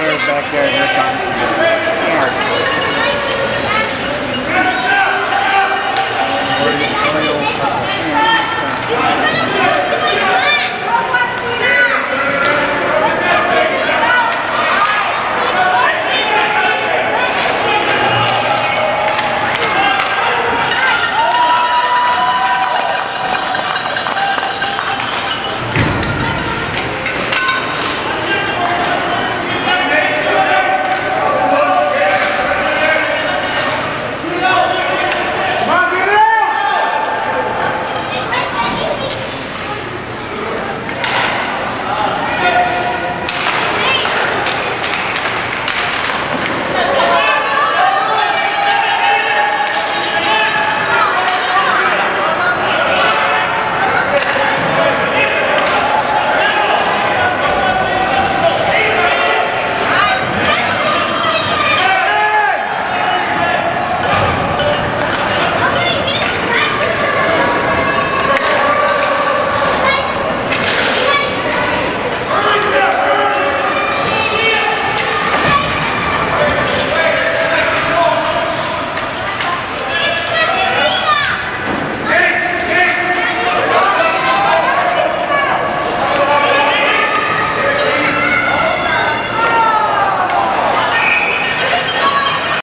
They're back there. They're coming.